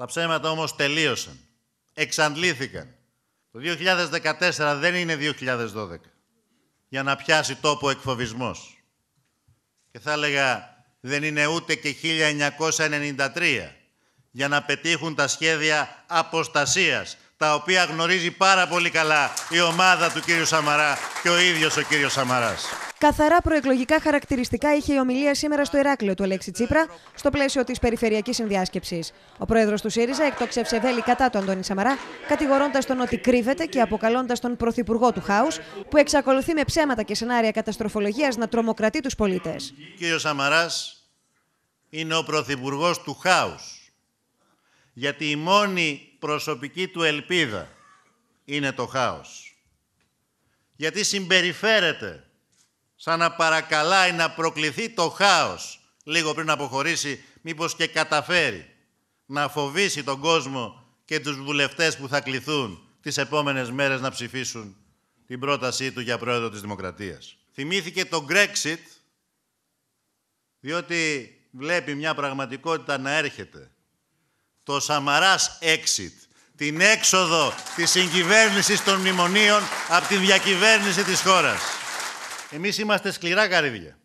Τα ψέματα όμως τελείωσαν. Εξαντλήθηκαν. Το 2014 δεν είναι 2012 για να πιάσει τόπο ο εκφοβισμός. Και θα έλεγα δεν είναι ούτε και 1993 για να πετύχουν τα σχέδια αποστασίας τα οποία γνωρίζει πάρα πολύ καλά η ομάδα του κύριου Σαμαρά και ο ίδιος ο κύριος Σαμαράς. Καθαρά προεκλογικά χαρακτηριστικά είχε η ομιλία σήμερα στο Ηράκλειο του Αλέξη Τσίπρα, στο πλαίσιο της περιφερειακής συνδιάσκεψης. Ο πρόεδρος του ΣΥΡΙΖΑ εκτόξευσε βέλη κατά του Αντώνη Σαμαρά, κατηγορώντας τον ότι κρύβεται και αποκαλώντας τον πρωθυπουργό του χάους, που εξακολουθεί με ψέματα και σενάρια καταστροφολογίας να τρομοκρατεί τους πολίτες. Κύριος Σαμαράς είναι ο πρωθυπουργός του χάους. Γιατί η μόνη προσωπική του ελπίδα είναι το χάος. Γιατί συμπεριφέρεται σαν να παρακαλάει να προκληθεί το χάος λίγο πριν αποχωρήσει, μήπως και καταφέρει να φοβήσει τον κόσμο και τους βουλευτές που θα κληθούν τις επόμενες μέρες να ψηφίσουν την πρότασή του για πρόεδρο της Δημοκρατίας. Θυμήθηκε το Brexit, διότι βλέπει μια πραγματικότητα να έρχεται. Το Σαμαράς exit, την έξοδο της συγκυβέρνησης των μνημονίων από την διακυβέρνηση της χώρας. Εμείς είμαστε σκληρά καρύδια.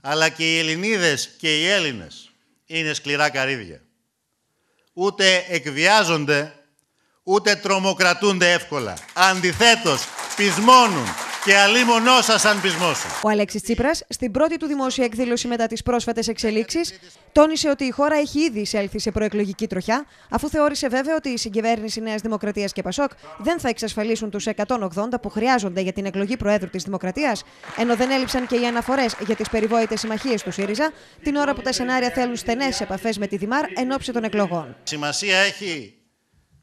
Αλλά και οι Ελληνίδες και οι Έλληνες είναι σκληρά καρύδια. Ούτε εκβιάζονται, ούτε τρομοκρατούνται εύκολα. Αντιθέτως, πεισμώνουν και αλίμονό σας αν πεισμώσουν. Ο Αλέξης Τσίπρας, στην πρώτη του δημόσια εκδήλωση μετά τις πρόσφατες εξελίξεις, τόνισε ότι η χώρα έχει ήδη εισέλθει σε προεκλογική τροχιά, αφού θεώρησε βέβαια ότι η συγκυβέρνηση Νέας Δημοκρατίας και Πασόκ δεν θα εξασφαλίσουν τους 180 που χρειάζονται για την εκλογή Προέδρου της Δημοκρατίας, ενώ δεν έλειψαν και οι αναφορές για τις περιβόητες συμμαχίες του ΣΥΡΙΖΑ, την ώρα που τα σενάρια θέλουν στενές επαφές με τη Δημάρ εν ώψη των εκλογών. Σημασία έχει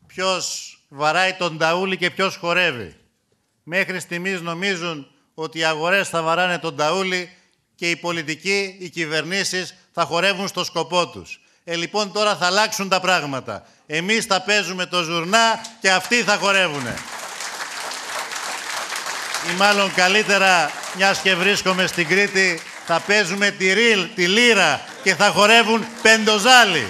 ποιος βαράει τον ταούλι και ποιος χορεύει. Μέχρι στιγμής νομίζουν ότι οι αγορές θα βαράνε τον ταούλι και οι πολιτικοί, οι κυβερνήσεις θα χορεύουν στο σκοπό τους. Ε, λοιπόν, τώρα θα αλλάξουν τα πράγματα. Εμείς θα παίζουμε το ζουρνά και αυτοί θα χορεύουνε. Ή μάλλον καλύτερα, μιας και βρίσκομαι στην Κρήτη, θα παίζουμε τη ρίλ, τη λύρα και θα χορεύουν πεντοζάλι.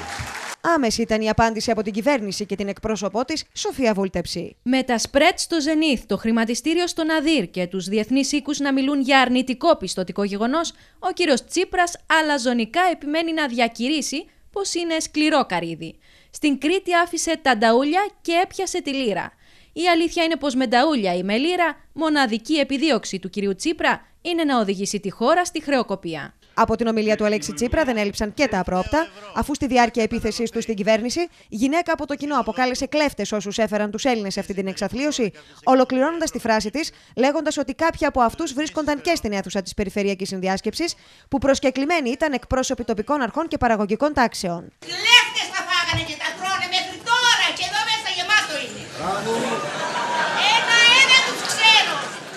Άμεση ήταν η απάντηση από την κυβέρνηση και την εκπρόσωπό της, Σοφία Βούλτεψη. Με τα σπρέτ στο Ζενήθ, το χρηματιστήριο στον Αδύρ και τους διεθνείς οίκους να μιλούν για αρνητικό πιστοτικό γεγονός, ο κύριος Τσίπρας αλαζονικά επιμένει να διακηρύσει πως είναι σκληρό καρύδι. Στην Κρήτη άφησε τα νταούλια και έπιασε τη λύρα. Η αλήθεια είναι πως με νταούλια ή με λύρα, μοναδική επιδίωξη του κυρίου Τσίπρα είναι να οδηγήσει τη χώρα στη χρεοκοπία. Από την ομιλία του Αλέξη Τσίπρα δεν έλειψαν και τα απρόπτα, αφού στη διάρκεια επίθεσή του στην κυβέρνηση, η γυναίκα από το κοινό αποκάλεσε κλέφτες όσους έφεραν τους Έλληνες σε αυτή την εξαθλίωση, ολοκληρώνοντας τη φράση της, λέγοντας ότι κάποιοι από αυτούς βρίσκονταν και στην αίθουσα της Περιφερειακής Συνδιάσκεψης, που προσκεκλημένοι ήταν εκπρόσωποι τοπικών αρχών και παραγωγικών τάξεων. Κλέφτε τα φάγανε και τα τρώνε μέχρι τώρα και εδώ μέσα γεμάτο είναι.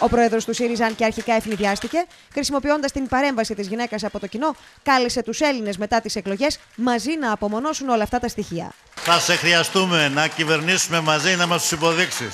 Ο πρόεδρος του ΣΥΡΙΖΑ, αν και αρχικά ευνηδιάστηκε, χρησιμοποιώντας την παρέμβαση της γυναίκας από το κοινό, κάλεσε τους Έλληνες μετά τις εκλογές μαζί να απομονώσουν όλα αυτά τα στοιχεία. Θα σε χρειαστούμε να κυβερνήσουμε μαζί να μας τους υποδείξεις.